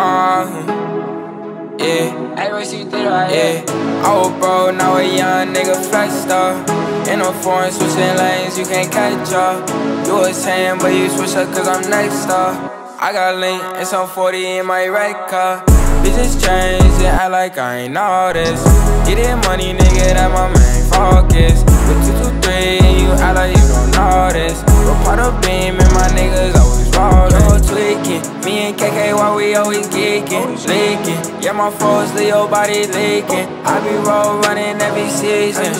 Uh, yeah. Everybody did right yeah. I was broke, now a young nigga flexed up. In a foreign, switching lanes, you can't catch up. You a tan, but you switch up cause I'm next up. I got link and some 40 in my red car. Bitches change and act like I ain't all this. Getting money, nigga, that my main focus. Me and KK, why we always geeking, leaking. Yeah, my foes, Leo body leaking. I be roll running every season.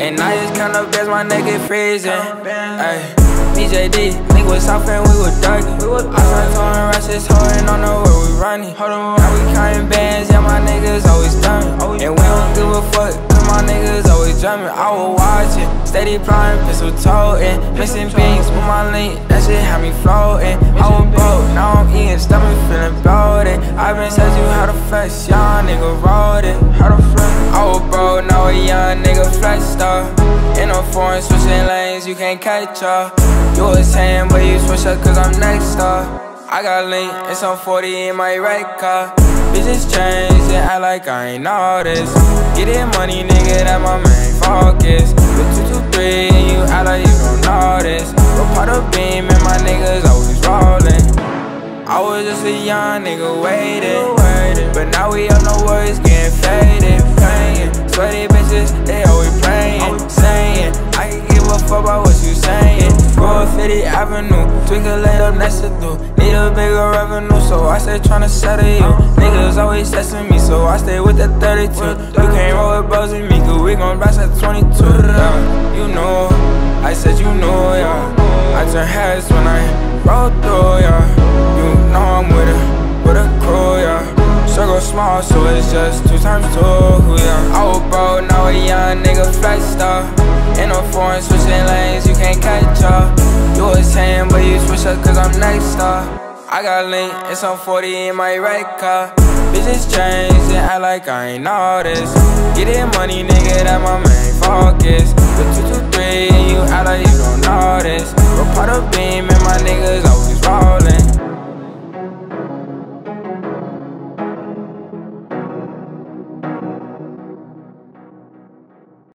And I just count up as my nigga freezing. Ay. BJD, link with South and we were ducking. I started throwing rushes, holding on know where we running. Now we counting bands, yeah, my niggas always done. And we don't give a fuck, cause my niggas always drumming. I was watching, steady flying, pistol toting. Missing beans with my link, that shit had me floating. I was broke, now I'm eating, stomach feeling bloated. i been said you how to flex, young nigga wrote it. How to flex? I was broke, now a young nigga flexed up. In a foreign, switching lanes, you can't catch up. You was 10, but you switch up cause I'm next up. I got link and some 40 in my red car. Bitches change and act like I ain't all this. Getting money, nigga, that my main focus. 223 and you act like you don't know this. Go part of beam and my niggas always rollin'. I was just a young nigga waiting. But now we up, no words getting faded. 50 Avenue, twinkle laid up next to do. Need a bigger revenue, so I stay tryna settle you. Niggas always testing me, so I stay with that 32. You can't roll with bros with me, cause we gon' blast at 22. Yeah, you know, I said you know, yeah. I turn heads when I roll through, yeah. You know I'm with it, with a crew, yeah. Circle small, so it's just two times two, yeah. I was broke, now a young nigga flexed up. In a foreign, switching lanes, you can't catch up. Was 10, but you switch up cause I'm next up. I got link it's on 40 in my red car. Bitches change and act like I ain't all this. Getting money, nigga, that my main focus. With 223 and you act like you don't know this. Part of beam